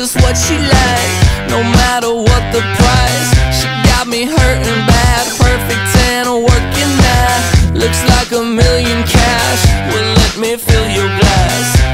just what she like No matter what the price. She got me hurting bad Perfect tan, working that Looks like a million cash. Well, let me fill your glass.